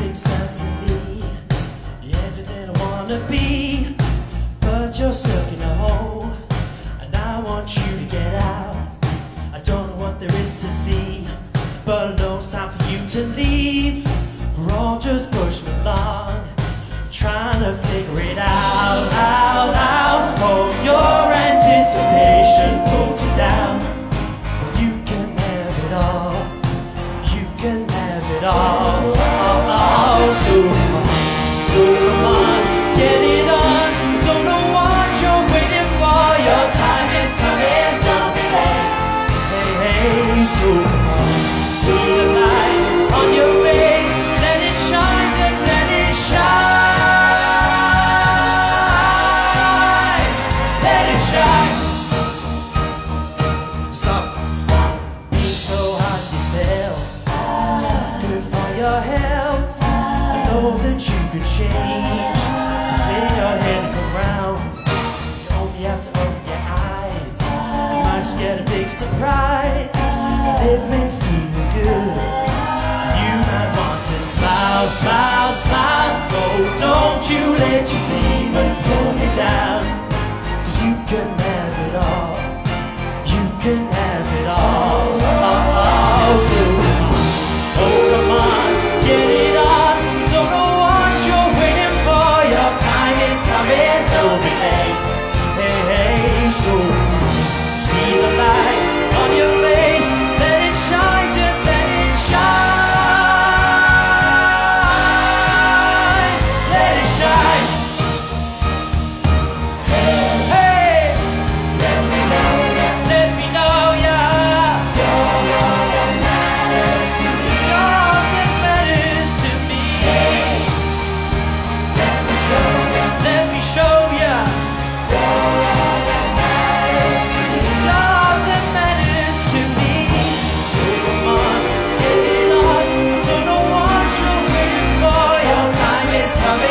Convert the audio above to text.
things out to be everything I wanna be, but you're stuck in a hole, and I want you to get out. I don't know what there is to see, but I know it's time for you to leave. Your. I know that you could change. So clear your head and come round. You only have to open your eyes. You might get a big surprise. It may feel good. You might want to smile, smile, smile. Oh, don't you let your demons pull you down. Cause you can have it all. You can have it all. coming.